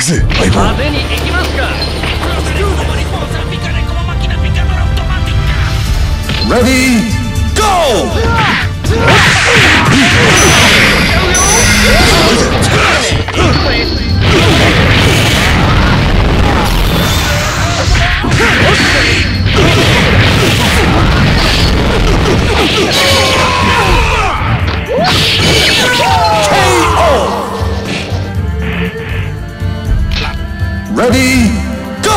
くぜ相棒派手に行きますか。Ready Go! レディーゴ